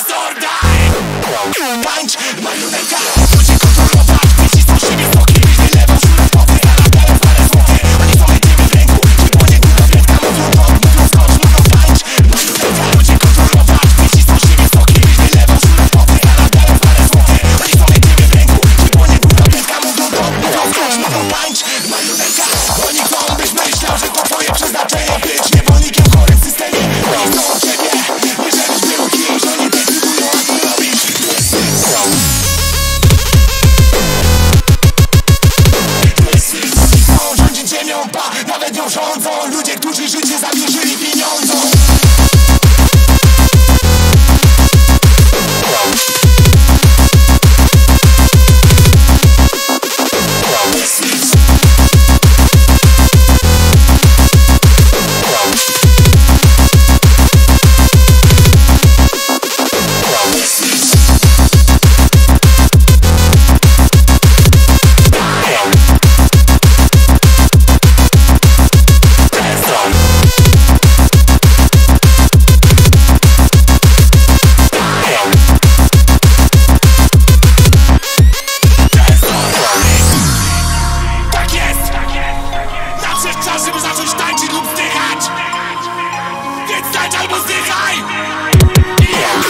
Amsterdam! Czas, żeby zacząć tańczyć lub zdychać! Więc tańcz albo zdychaj! Ludzie